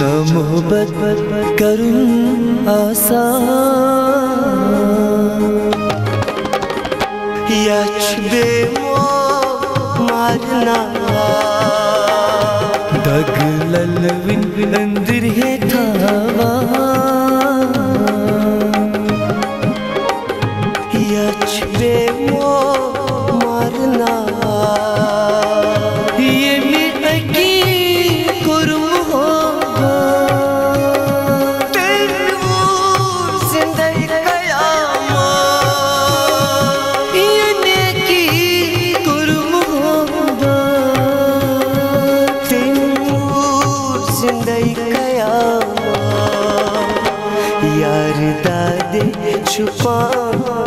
न मोहब्बत करूँ आसा याच बेमो मारना दगलल विन अंदर है थावा छुपा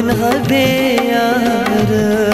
दुल्हा दे यारा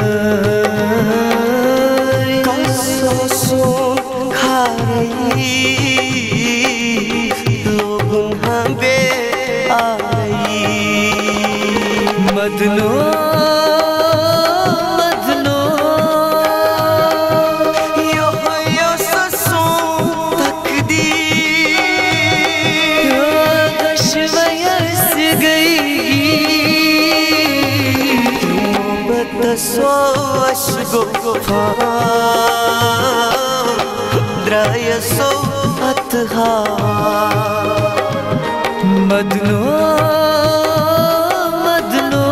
sou shgukha draya sou atha madnu madnu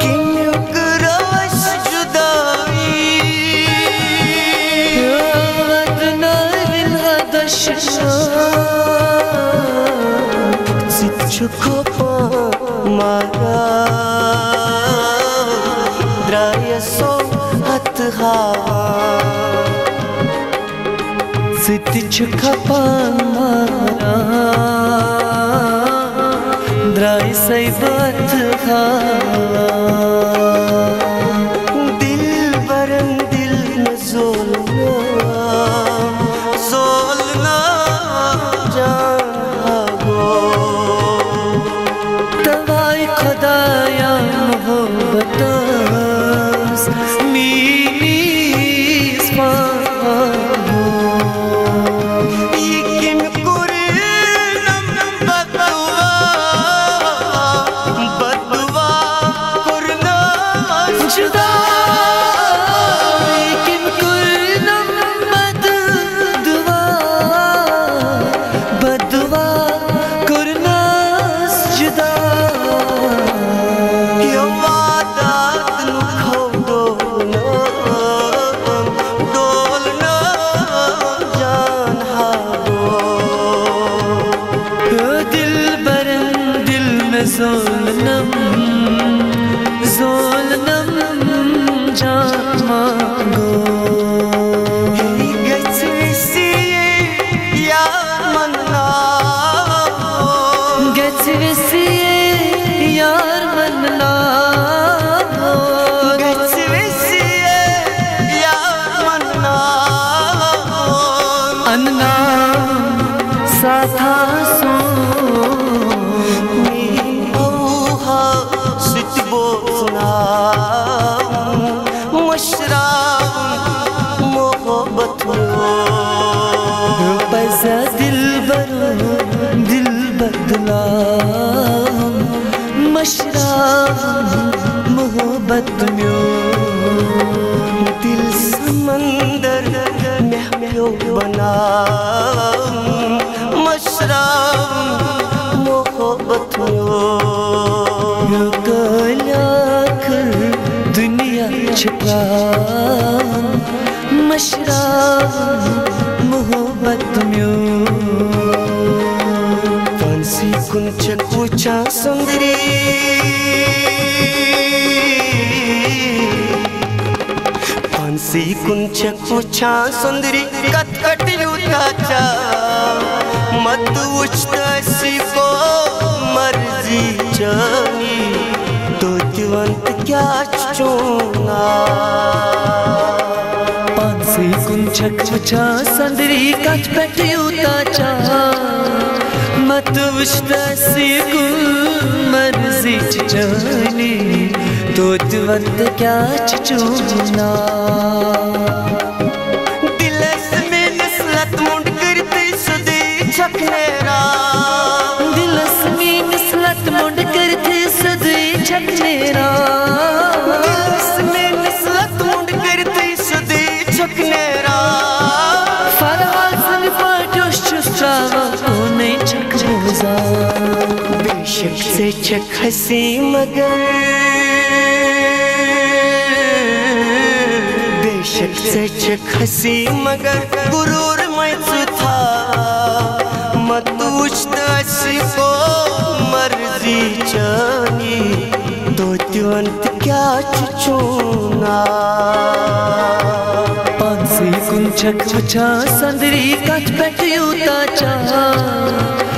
kin krash judai madna bin hadash sit mara तिछ खपान मारा। द्राई सई बात खा अशराब मोहब्बत में दिल समंदर में प्यो बना मशराब मोहब्बत में कलाख दुनिया छुपा मशरा मोहब्बत म्यों कुंच कुचा सुंदरी पानसी कुंच कुचा सुंदरी कटकट युताचा मत उचतसी को मर्ज़ी जानी तो दिवंत क्या चुना पानसी कुंच कुचा सुंदरी कटकट युताचा मत विश्वासी कुल मर्जी चनी तो दिवंत क्या चुना दिलस में नस्लत मुंड करते सुदे छखनेरा दिलस में नस्लत मुंड करते सदी छकनेरा से हसी मगर। बेशक से हसी मगर। गुरूर मैं था। मत उचतसी को मर्ज़ी चनी तो तुवंत क्या चुना पानसी कुंचक छा संदरी कच पट यूताचा मत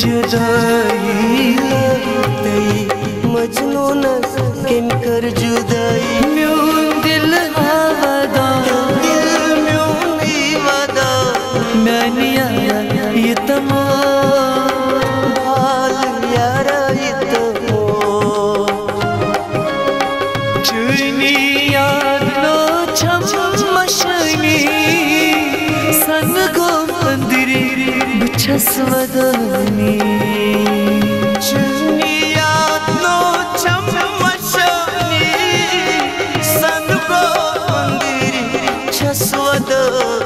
जुदाई तई मजनू न किन कर जुदाई। časvadani Črnija noća mašani Sango pandiri časvadani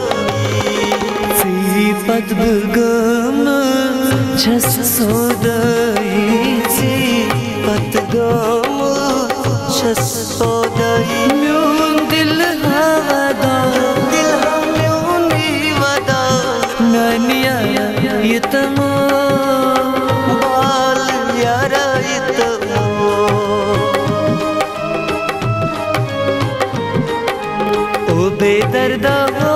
Civi pad bgama बेदर्दा हो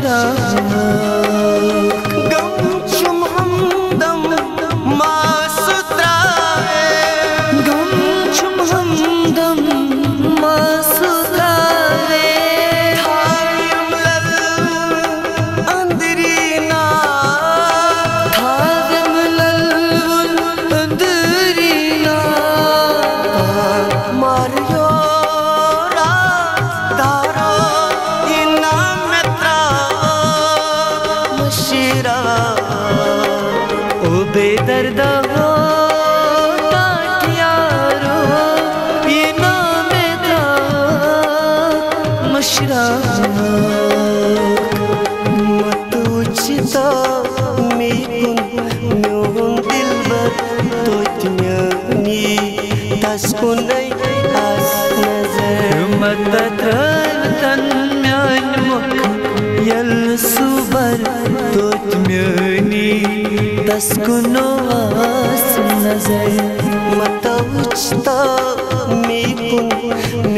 Shiva. nương dil bar tujh ni tasku nay has nazar mat tan myan muk yal subar tujh myani tasku no has nazar mat uchta mi kun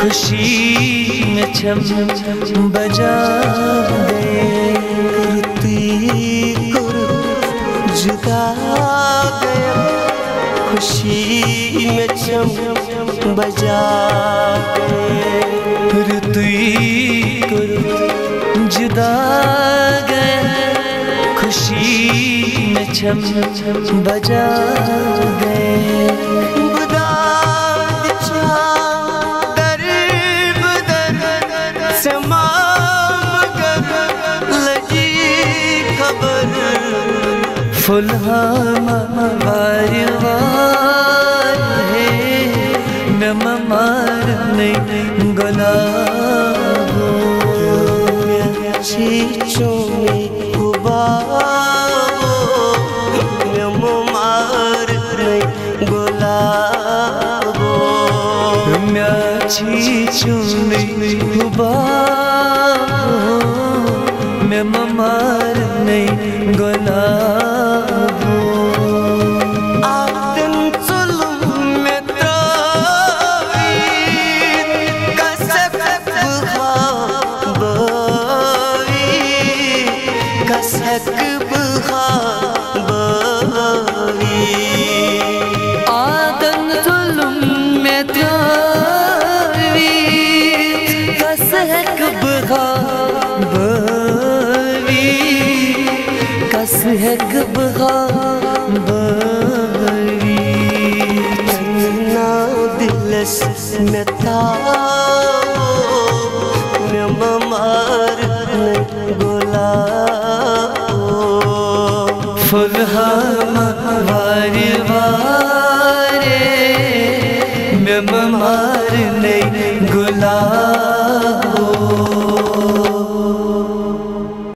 खुशी में छम बजा दे करती कर जुदा गया। खुशी में चम बजा गए तुई को जुदा गया। खुशी में छम बजा गए फुलहामा वार वार है मैं ममार नहीं गुलाबो चीचों कुबाबो मार नहीं गुलाबो म्याची चुनी गुबाबो बहा ना दिलस में